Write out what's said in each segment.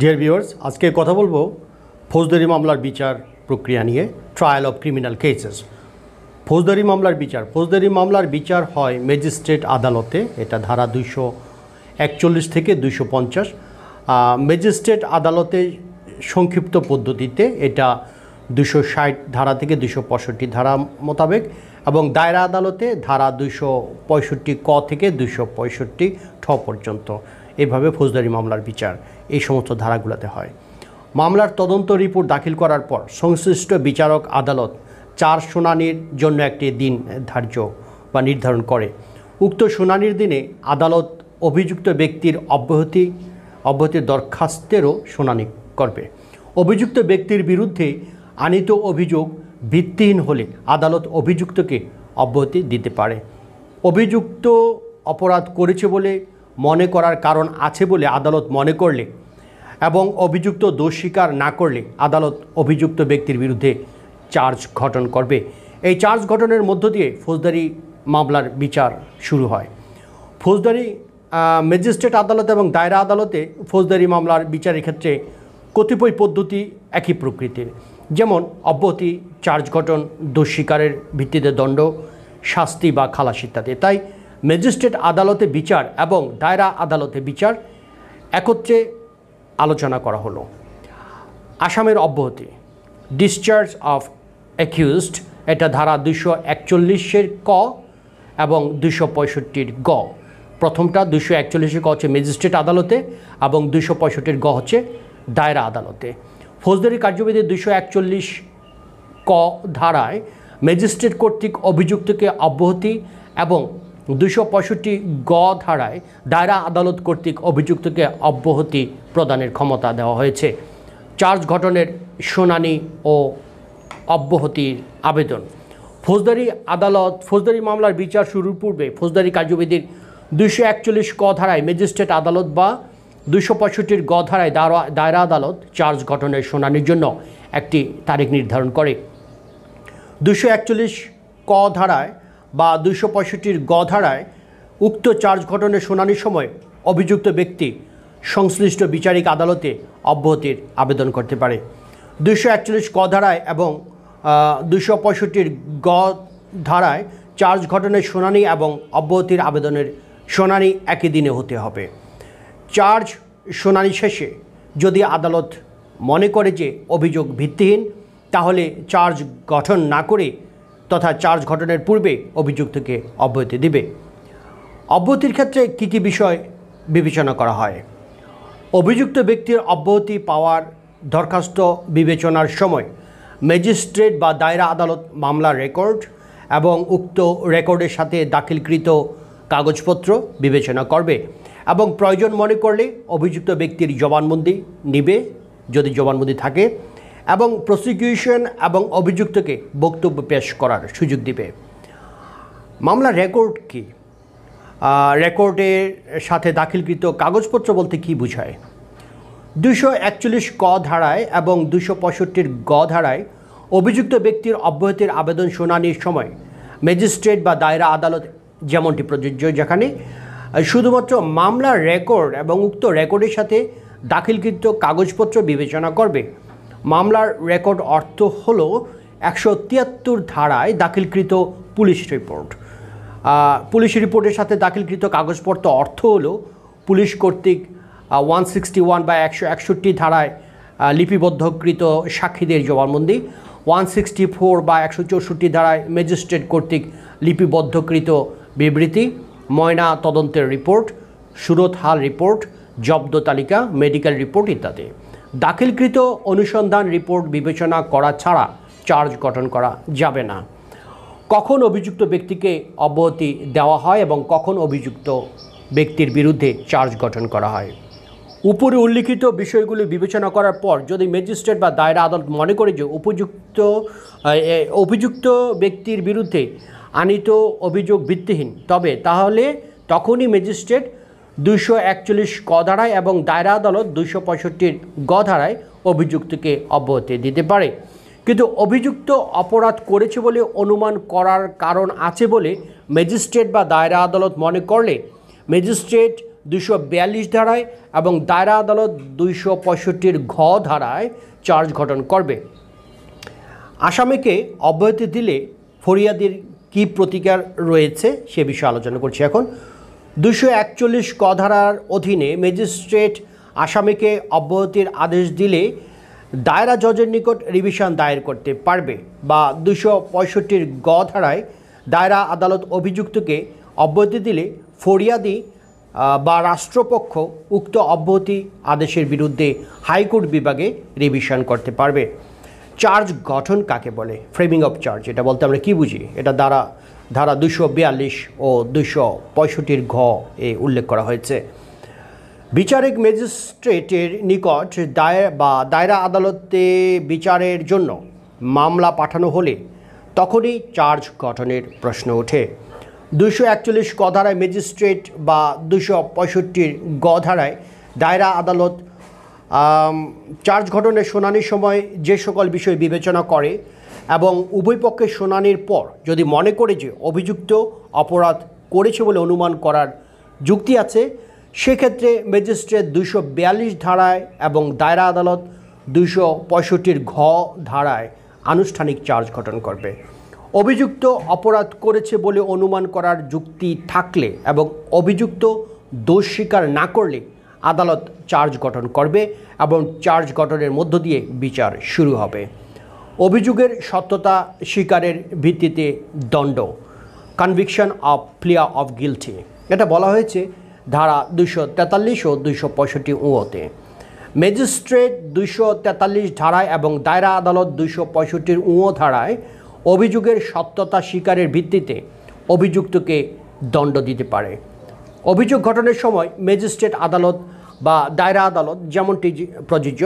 Dear viewers আজকে কথা বলব ফৌজদারি মামলার বিচার প্রক্রিয়া নিয়ে ট্রায়াল অফ ক্রিমিনাল কেসেস ফৌজদারি মামলার বিচার। ফৌজদারি মামলার বিচার হয় ম্যাজিস্ট্রেট আদালতে, এটা ধারা দুইশো একচল্লিশ থেকে দুইশো পঞ্চাশ। ম্যাজিস্ট্রেট আদালতে সংক্ষিপ্ত পদ্ধতিতে এটা দুশো ষাট ধারা থেকে দুশো পঁয়ষট্টি ধারা মোতাবেক এবং দায়রা আদালতে ধারা দুশো পঁয়ষট্টি ক থেকে দুশো পঁয়ষট্টি ঠ পর্যন্ত। এইভাবে ফৌজদারি মামলার বিচার এই সমস্ত ধারাগুলোতে হয়। মামলার তদন্ত রিপোর্ট দাখিল করার পর সংশ্লিষ্ট বিচারক আদালত চার শুনানির জন্য একটি দিন ধার্য বা নির্ধারণ করে। উক্ত শুনানির দিনে আদালত অভিযুক্ত ব্যক্তির অব্যাহতি, অব্যাহতির দরখাস্তেরও শুনানি করবে। অভিযুক্ত ব্যক্তির বিরুদ্ধে আনিত অভিযোগ ভিত্তিহীন হলে আদালত অভিযুক্তকে অব্যাহতি দিতে পারে। অভিযুক্ত অপরাধ করেছে বলে মনে করার কারণ আছে বলে আদালত মনে করলে এবং অভিযুক্ত দোষ স্বীকার না করলে আদালত অভিযুক্ত ব্যক্তির বিরুদ্ধে চার্জ গঠন করবে। এই চার্জ গঠনের মধ্য দিয়ে ফৌজদারি মামলার বিচার শুরু হয়। ফৌজদারি ম্যাজিস্ট্রেট আদালত এবং দায়রা আদালতে ফৌজদারি মামলার বিচারের ক্ষেত্রে কতিপয় পদ্ধতি একই প্রকৃতির। যেমন অব্যাহতি, চার্জ গঠন, দোষ স্বীকারের ভিত্তিতে দণ্ড, শাস্তি বা খালাস ইত্যাদি। তাই ম্যাজিস্ট্রেট আদালতে বিচার এবং দায়রা আদালতে বিচার একত্রে আলোচনা করা হলো। আসামের অব্যাহতি। ডিসচার্জ অফ অ্যাকিউজড এটা ধারা দুশো একচল্লিশের ক এবং দুশো পঁয়ষট্টির গ। প্রথমটা দুশো একচল্লিশের ক হচ্ছে ম্যাজিস্ট্রেট আদালতে এবং দুশো পঁয়ষট্টির গ হচ্ছে দায়রা আদালতে। ফৌজদারি কার্যবিধি দুশো একচল্লিশ ক ধারায় ম্যাজিস্ট্রেট কর্তৃক অভিযুক্তকে অব্যাহতি এবং দুশো পঁয়ষট্টি গ ধারায় দায়রা আদালত কর্তৃক অভিযুক্তকে অব্যাহতি প্রদানের ক্ষমতা দেওয়া হয়েছে। চার্জ গঠনের শুনানি ও অব্যাহতির আবেদন। ফৌজদারি আদালত ফৌজদারি মামলার বিচার শুরুর পূর্বে ফৌজদারি কার্যবিধির দুশো একচল্লিশ ক ধারায় ম্যাজিস্ট্রেট আদালত বা দুশো পঁয়ষট্টির গ ধারায় দায়রা- দায়রা আদালত চার্জ গঠনের শুনানির জন্য একটি তারিখ নির্ধারণ করে। দুশো একচল্লিশ ক ধারায় বা দুশো পঁয়ষট্টির গ ধারায় উক্ত চার্জ গঠনের শুনানির সময় অভিযুক্ত ব্যক্তি সংশ্লিষ্ট বিচারিক আদালতে অব্যাহতির আবেদন করতে পারে। দুশো একচল্লিশ ক ধারায় এবং দুশো পঁয়ষট্টির গ ধারায় চার্জ গঠনের শুনানি এবং অব্যাহতির আবেদনের শুনানি একই দিনে হতে হবে। চার্জ শুনানি শেষে যদি আদালত মনে করে যে অভিযোগ ভিত্তিহীন, তাহলে চার্জ গঠন না করে তথা চার্জ ঘটনের পূর্বে অভিযুক্তকে অব্যাহতি দিবে। অব্যাহতির ক্ষেত্রে কী কী বিষয় বিবেচনা করা হয়? অভিযুক্ত ব্যক্তির অব্যাহতি পাওয়ার দরখাস্ত বিবেচনার সময় ম্যাজিস্ট্রেট বা দায়রা আদালত মামলার রেকর্ড এবং উক্ত রেকর্ডের সাথে দাখিলকৃত কাগজপত্র বিবেচনা করবে এবং প্রয়োজন মনে করলে অভিযুক্ত ব্যক্তির জবানবন্দি নিবে। যদি জবানবন্দি থাকে এবং প্রসিকিউশন এবং অভিযুক্তকে বক্তব্য পেশ করার সুযোগ দিবে। মামলার রেকর্ড কি? রেকর্ডের সাথে দাখিলকৃত কাগজপত্র বলতে কি বোঝায়? দুশো একচল্লিশ ক ধারায় এবং দুশো পঁয়ষট্টির গ ধারায় অভিযুক্ত ব্যক্তির অব্যাহতির আবেদন শুনানির সময় ম্যাজিস্ট্রেট বা দায়রা আদালত যেমনটি প্রযোজ্য, যেখানে শুধুমাত্র মামলার রেকর্ড এবং উক্ত রেকর্ডের সাথে দাখিলকৃত কাগজপত্র বিবেচনা করবে। মামলার রেকর্ড অর্থ হল একশো তিয়াত্তর ধারায় দাখিলকৃত পুলিশ রিপোর্ট। পুলিশ রিপোর্টের সাথে দাখিলকৃত কাগজপত্র অর্থ হলো পুলিশ কর্তৃক ওয়ান সিক্সটি ওয়ান বা একশো একষট্টি ধারায় লিপিবদ্ধকৃত সাক্ষীদের জবানবন্দি ওয়ান সিক্সটি ফোর বা একশো চৌষট্টি ধারায় ম্যাজিস্ট্রেট কর্তৃক লিপিবদ্ধকৃত বিবৃতি, ময়না তদন্তের রিপোর্ট, সুরত হাল রিপোর্ট, জব্দ তালিকা, মেডিকেল রিপোর্ট ইত্যাদি। দাখিলকৃত অনুসন্ধান রিপোর্ট বিবেচনা করা ছাড়া চার্জ গঠন করা যাবে না। কখন অভিযুক্ত ব্যক্তিকে অব্যাহতি দেওয়া হয় এবং কখন অভিযুক্ত ব্যক্তির বিরুদ্ধে চার্জ গঠন করা হয়? উপরে উল্লিখিত বিষয়গুলি বিবেচনা করার পর যদি ম্যাজিস্ট্রেট বা দায়রা আদালত মনে করে যে উপযুক্ত অভিযুক্ত ব্যক্তির বিরুদ্ধে আনিত অভিযোগ ভিত্তিহীন, তবে তাহলে তখনই ম্যাজিস্ট্রেট দুইশো একচল্লিশ ক ধারায় এবং দায়রা আদালত দুইশো পঁয়ষট্টির গ ধারায় অভিযুক্তকে অব্যাহতি দিতে পারে। কিন্তু অভিযুক্ত অপরাধ করেছে বলে অনুমান করার কারণ আছে বলে ম্যাজিস্ট্রেট বা দায়রা আদালত মনে করলে ম্যাজিস্ট্রেট দুশো বিয়াল্লিশ ধারায় এবং দায়রা আদালত দুইশো পঁয়ষট্টির ঘ ধারায় চার্জ গঠন করবে। আসামিকে অব্যাহতি দিলে ফরিয়াদির কি প্রতিকার রয়েছে সে বিষয়ে আলোচনা করছি এখন। দুশো একচল্লিশ ক ধারার অধীনে ম্যাজিস্ট্রেট আসামিকে অব্যাহতির আদেশ দিলে দায়রা জজের নিকট রিভিশন দায়ের করতে পারবে বা দুশো পঁয়ষট্টির গ ধারায় দায়রা আদালত অভিযুক্তকে অব্যাহতি দিলে ফরিয়াদি বা রাষ্ট্রপক্ষ উক্ত অব্যাহতি আদেশের বিরুদ্ধে হাইকোর্ট বিভাগে রিভিশন করতে পারবে। চার্জ গঠন কাকে বলে? ফ্রেমিং অফ চার্জ এটা বলতে আমরা কি বুঝি? এটা দ্বারা ধারা দুশো বিয়াল্লিশ ও দুশো পঁয়ষট্টির ঘ এ উল্লেখ করা হয়েছে। বিচারিক ম্যাজিস্ট্রেটের নিকট দায়ের বা দায়রা আদালতে বিচারের জন্য মামলা পাঠানো হলে তখনই চার্জ গঠনের প্রশ্ন ওঠে। দুশো একচল্লিশ ক ধারায় ম্যাজিস্ট্রেট বা দুশো পঁয়ষট্টির গ ধারায় দায়রা আদালত চার্জ গঠনের শুনানির সময় যে সকল বিষয় বিবেচনা করে এবং উভয় পক্ষের শুনানির পর যদি মনে করে যে অভিযুক্ত অপরাধ করেছে বলে অনুমান করার যুক্তি আছে, সেক্ষেত্রে ম্যাজিস্ট্রেট দুশো বিয়াল্লিশ ধারায় এবং দায়রা আদালত দুশো পঁয়ষট্টির ঘ ধারায় আনুষ্ঠানিক চার্জ গঠন করবে। অভিযুক্ত অপরাধ করেছে বলে অনুমান করার যুক্তি থাকলে এবং অভিযুক্ত দোষ স্বীকার না করলে আদালত চার্জ গঠন করবে এবং চার্জ গঠনের মধ্য দিয়ে বিচার শুরু হবে। অভিযোগের সত্যতা স্বীকারের ভিত্তিতে দণ্ড conviction of plea of guilty এটা বলা হয়েছে ধারা দুইশো তেতাল্লিশ ও দুইশো পঁয়ষট্টি উঁতে। ম্যাজিস্ট্রেট দুইশো তেতাল্লিশ ধারায় এবং দায়রা আদালত দুইশো পঁয়ষট্টির উঁ ধারায় অভিযোগের সত্যতা স্বীকারের ভিত্তিতে অভিযুক্তকে দণ্ড দিতে পারে। অভিযোগ গঠনের সময় ম্যাজিস্ট্রেট আদালত বা দায়রা আদালত যেমনটি প্রযোজ্য,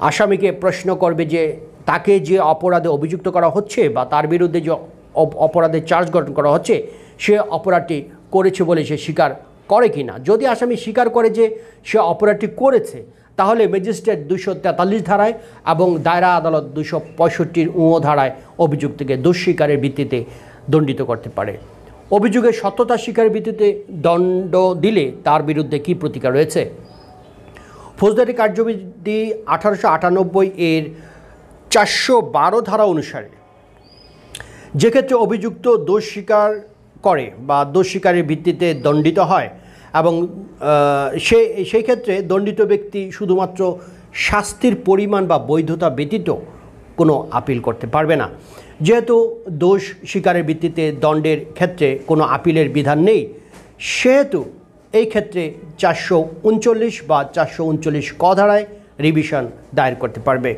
আসামিকে প্রশ্ন করবে যে তাকে যে অপরাধে অভিযুক্ত করা হচ্ছে বা তার বিরুদ্ধে যে অপ- অপরাধের চার্জ গঠন করা হচ্ছে, সে অপরাধটি করেছে বলে সে স্বীকার করে কি না যদি আসামি স্বীকার করে যে সে অপরাধটি করেছে, তাহলে ম্যাজিস্ট্রেট দুশো তেতাল্লিশ ধারায় এবং দায়রা আদালত দুশো পঁয়ষট্টির উঁ ধারায় অভিযুক্তকে দোষ স্বীকারের ভিত্তিতে দণ্ডিত করতে পারে। অভিযোগের সত্যতা স্বীকারের ভিত্তিতে দণ্ড দিলে তার বিরুদ্ধে কী প্রতিকার রয়েছে? ফৌজদারি কার্যবিধি আঠারোশো আটানব্বই এর চারশো বারো ধারা অনুসারে যে ক্ষেত্রে অভিযুক্ত দোষ স্বীকার করে বা দোষ স্বীকারের ভিত্তিতে দণ্ডিত হয় এবং সে, সেই ক্ষেত্রে দণ্ডিত ব্যক্তি শুধুমাত্র শাস্তির পরিমাণ বা বৈধতা ব্যতীত কোনো আপিল করতে পারবে না। যেহেতু দোষ স্বীকারের ভিত্তিতে দণ্ডের ক্ষেত্রে কোনো আপিলের বিধান নেই, সেহেতু এই ক্ষেত্রে চারশো উনচল্লিশ বা চারশো উনচল্লিশ ক ধারায় রিভিশন দায়ের করতে পারবে।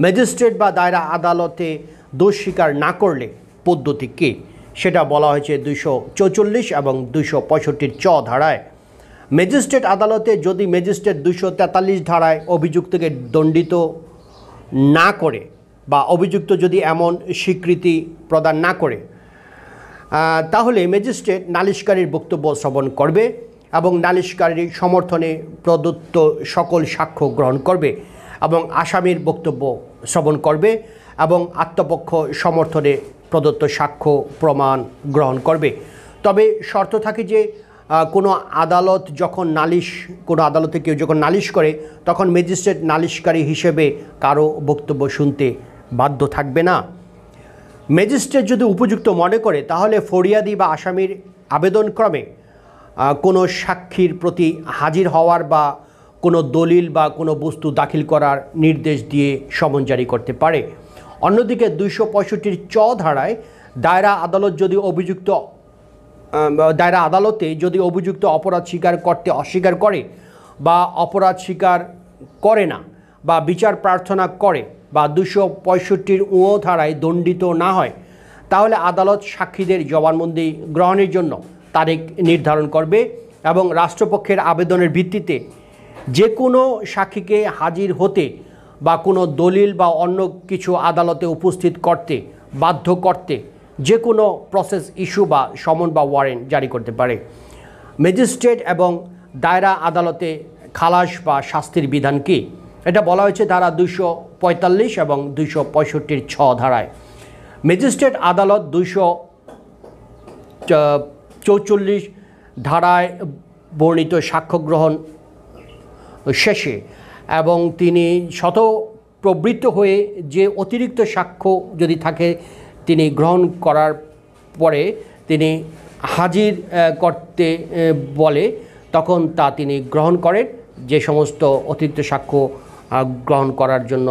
ম্যাজিস্ট্রেট বা দায়রা আদালতে দোষ স্বীকার না করলে পদ্ধতি কী? সেটা বলা হয়েছে দুইশো চৌচল্লিশ এবং দুইশো পঁয়ষট্টির চ ধারায়। ম্যাজিস্ট্রেট আদালতে যদি ম্যাজিস্ট্রেট দুশো তেতাল্লিশ ধারায় অভিযুক্তকে দণ্ডিত না করে বা অভিযুক্ত যদি এমন স্বীকৃতি প্রদান না করে তাহলে ম্যাজিস্ট্রেট নালিশকারীর বক্তব্য শ্রবণ করবে এবং নালিশকারীর সমর্থনে প্রদত্ত সকল সাক্ষ্য গ্রহণ করবে এবং আসামির বক্তব্য শ্রবণ করবে এবং আত্মপক্ষ সমর্থনে প্রদত্ত সাক্ষ্য প্রমাণ গ্রহণ করবে। তবে শর্ত থাকে যে কোনো আদালত যখন নালিশ, কোনো আদালতে কেউ যখন নালিশ করে, তখন ম্যাজিস্ট্রেট নালিশকারী হিসেবে কারও বক্তব্য শুনতে বাধ্য থাকবে না। ম্যাজিস্ট্রেট যদি উপযুক্ত মনে করে, তাহলে ফরিয়াদি বা আসামির আবেদনক্রমে কোনো সাক্ষীর প্রতি হাজির হওয়ার বা কোনো দলিল বা কোনো বস্তু দাখিল করার নির্দেশ দিয়ে সমন জারি করতে পারে। অন্যদিকে দুইশো পঁয়ষট্টির চ ধারায় দায়রা আদালত যদি অভিযুক্ত দায়রা আদালতে যদি অভিযুক্ত অপরাধ স্বীকার করতে অস্বীকার করে বা অপরাধ স্বীকার করে না বা বিচার প্রার্থনা করে বা দুশো পঁয়ষট্টির ও ধারায় দণ্ডিত না হয়, তাহলে আদালত সাক্ষীদের জবানবন্দি গ্রহণের জন্য তারিখ নির্ধারণ করবে এবং রাষ্ট্রপক্ষের আবেদনের ভিত্তিতে যে কোনো সাক্ষীকে হাজির হতে বা কোনো দলিল বা অন্য কিছু আদালতে উপস্থিত করতে বাধ্য করতে যে কোনো প্রসেস ইস্যু বা সমন বা ওয়ারেন্ট জারি করতে পারে। ম্যাজিস্ট্রেট এবং দায়রা আদালতে খালাস বা শাস্তির বিধান কি? এটা বলা হয়েছে ধারা দুশো পঁয়তাল্লিশ এবং দুইশো পঁয়ষট্টির ছ ধারায়। ম্যাজিস্ট্রেট আদালত দুইশো চৌচল্লিশ ধারায় বর্ণিত সাক্ষ্য গ্রহণ শেষে এবং তিনি শত প্রবৃত্ত হয়ে যে অতিরিক্ত সাক্ষ্য যদি থাকে, তিনি গ্রহণ করার পরে তিনি হাজির করতে বলে তখন তা তিনি গ্রহণ করেন। যে সমস্ত অতিরিক্ত সাক্ষ্য গ্রহণ করার জন্য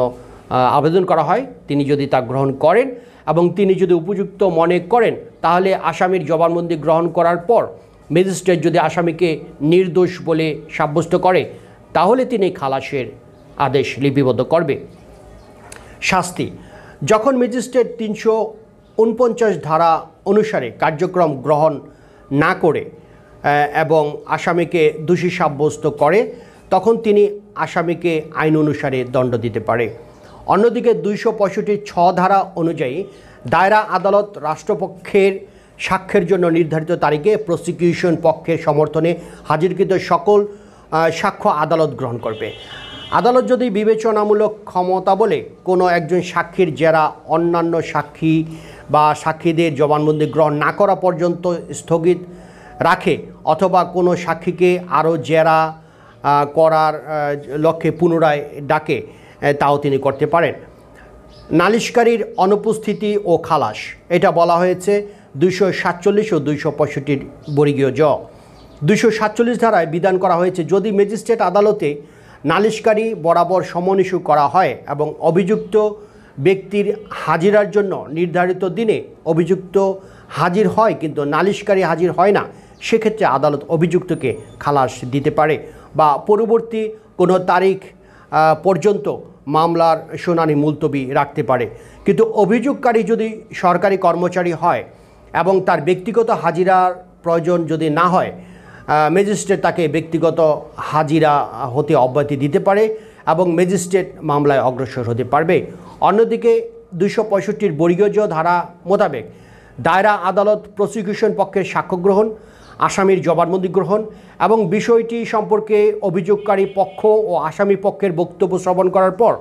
আবেদন করা হয়, তিনি যদি তা গ্রহণ করেন এবং তিনি যদি উপযুক্ত মনে করেন, তাহলে আসামির জবানবন্দি গ্রহণ করার পর ম্যাজিস্ট্রেট যদি আসামিকে নির্দোষ বলে সাব্যস্ত করে তাহলে তিনি খালাসের আদেশ লিপিবদ্ধ করবে। শাস্তি, যখন ম্যাজিস্ট্রেট তিনশো উনপঞ্চাশ ধারা অনুসারে কার্যক্রম গ্রহণ না করে এবং আসামিকে দোষী সাব্যস্ত করে, তখন তিনি আসামিকে আইন অনুসারে দণ্ড দিতে পারে। অন্যদিকে দুইশো পঁয়ষট্টি ছ ধারা অনুযায়ী দায়রা আদালত রাষ্ট্রপক্ষের সাক্ষ্যের জন্য নির্ধারিত তারিখে প্রসিকিউশন পক্ষের সমর্থনে হাজিরকৃত সকল সাক্ষ্য আদালত গ্রহণ করবে। আদালত যদি বিবেচনামূলক ক্ষমতা বলে কোনো একজন সাক্ষীর জেরা অন্যান্য সাক্ষী বা সাক্ষীদের জবানবন্দি গ্রহণ না করা পর্যন্ত স্থগিত রাখে অথবা কোনো সাক্ষীকে আরও জেরা করার লক্ষ্যে পুনরায় ডাকে তাও তিনি করতে পারেন। নালিশকারীর অনুপস্থিতি ও খালাস, এটা বলা হয়েছে দুইশো সাতচল্লিশ ও দুইশো পঁয়ষট্টির বর্গীয় জ। দুইশো সাতচল্লিশ ধারায় বিধান করা হয়েছে, যদি ম্যাজিস্ট্রেট আদালতে নালিশকারী বরাবর সমন ইস্যু করা হয় এবং অভিযুক্ত ব্যক্তির হাজিরার জন্য নির্ধারিত দিনে অভিযুক্ত হাজির হয় কিন্তু নালিশকারী হাজির হয় না, সেক্ষেত্রে আদালত অভিযুক্তকে খালাস দিতে পারে বা পরবর্তী কোনো তারিখ পর্যন্ত মামলার শুনানি মুলতবি রাখতে পারে। কিন্তু অভিযোগকারী যদি সরকারি কর্মচারী হয় এবং তার ব্যক্তিগত হাজিরার প্রয়োজন যদি না হয় ম্যাজিস্ট্রেট তাকে ব্যক্তিগত হাজিরা হতে অব্যাহতি দিতে পারে এবং ম্যাজিস্ট্রেট মামলায় অগ্রসর হতে পারবে। অন্যদিকে দুইশো পঁয়ষট্টির বর্গীয় ধারা মোতাবেক দায়রা আদালত প্রসিকিউশন পক্ষের সাক্ষ্য গ্রহণ, আসামির জবানবন্দি গ্রহণ এবং বিষয়টি সম্পর্কে অভিযোগকারী পক্ষ ও আসামি পক্ষের বক্তব্য শ্রবণ করার পর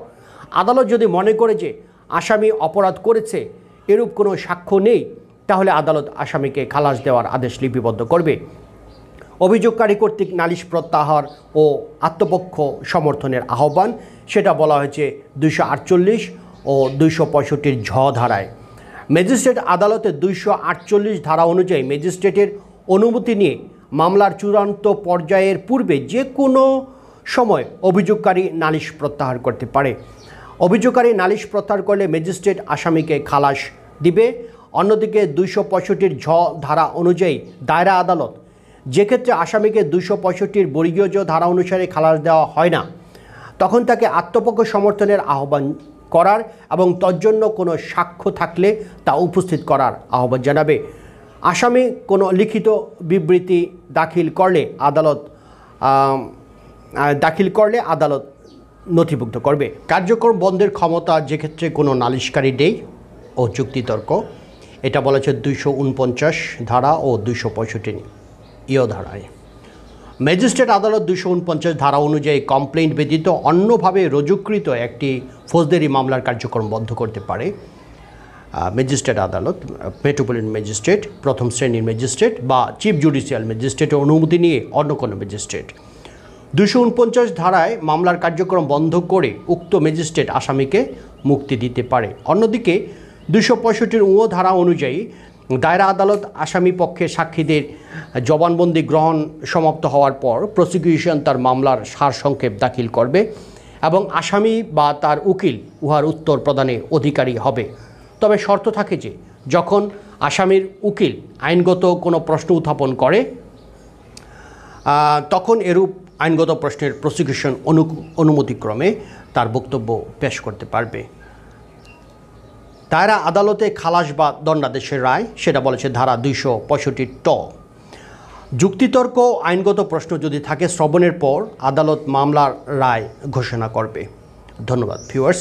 আদালত যদি মনে করে যে আসামি অপরাধ করেছে, এরূপ কোনো সাক্ষ্য নেই, তাহলে আদালত আসামিকে খালাস দেওয়ার আদেশ লিপিবদ্ধ করবে। অভিযোগকারী কর্তৃক নালিশ প্রত্যাহার ও আত্মপক্ষ সমর্থনের আহ্বান। সেটা বলা হয়েছে দুইশো আটচল্লিশ ও দুইশো পঁয়ষট্টির ঝ ধারায়। ম্যাজিস্ট্রেট আদালতে দুইশো আটচল্লিশ ধারা অনুযায়ী ম্যাজিস্ট্রেটের অনুমতি নিয়ে মামলার চূড়ান্ত পর্যায়ের পূর্বে যে কোনো সময় অভিযোগকারী নালিশ প্রত্যাহার করতে পারে। অভিযোগকারী নালিশ প্রত্যাহার করলে ম্যাজিস্ট্রেট আসামিকে খালাস দিবে। অন্যদিকে দুইশো পঁয়ষট্টির ঝ ধারা অনুযায়ী দায়রা আদালত যে ক্ষেত্রে আসামিকে দুশো পঁয়ষট্টির বর্গীয় ধারা অনুসারে খালাস দেওয়া হয় না, তখন তাকে আত্মপক্ষ সমর্থনের আহ্বান করার এবং তজ্জন্য কোনো সাক্ষ্য থাকলে তা উপস্থিত করার আহ্বান জানাবে। আসামি কোনো লিখিত বিবৃতি দাখিল করলে আদালত দাখিল করলে আদালত নথিভুক্ত করবে। কার্যক্রম বন্ধের ক্ষমতা যে ক্ষেত্রে কোনো নালিশকারী নেই ও যুক্তিতর্ক, এটা বলেছে দুইশো উনপঞ্চাশ ধারা ও দুইশো পঁয়ষট্টি। ইয় ধারায় ম্যাজিস্ট্রেট আদালত দুশো উনপঞ্চাশ ধারা অনুযায়ী কমপ্লেইন্ট ব্যতীত অন্যভাবে রুজুকৃত একটি ফৌজদারি মামলার কার্যক্রম বন্ধ করতে পারে। ম্যাজিস্ট্রেট আদালত, মেট্রোপলিটন ম্যাজিস্ট্রেট, প্রথম শ্রেণির ম্যাজিস্ট্রেট বা চিফ জুডিশিয়াল ম্যাজিস্ট্রেটের অনুমতি নিয়ে অন্য কোনো ম্যাজিস্ট্রেট। দুশো উনপঞ্চাশ ধারায় মামলার কার্যক্রম বন্ধ করে উক্ত ম্যাজিস্ট্রেট আসামিকে মুক্তি দিতে পারে। অন্যদিকে দুশো পঁয়ষট্টির উঁ ধারা অনুযায়ী দায়রা আদালত আসামি পক্ষে সাক্ষীদের জবানবন্দি গ্রহণ সমাপ্ত হওয়ার পর প্রসিকিউশন তার মামলার সারসংক্ষেপ দাখিল করবে এবং আসামি বা তার উকিল উহার উত্তর প্রদানে অধিকারী হবে। তবে শর্ত থাকে যে, যখন আসামির উকিল আইনগত কোনো প্রশ্ন উত্থাপন করে তখন এরূপ আইনগত প্রশ্নের প্রসিকিউশন অনু, অনুমতিক্রমে তার বক্তব্য পেশ করতে পারবে। তারা আদালতে খালাস বা দণ্ডাদেশের রায়, সেটা বলেছে ধারা দুইশো পঁয়ষট্টি ট। যুক্তিতর্ক আইনগত প্রশ্ন যদি থাকে, শ্রবণের পর আদালত মামলার রায় ঘোষণা করবে। ধন্যবাদ, ভিউয়ার্স।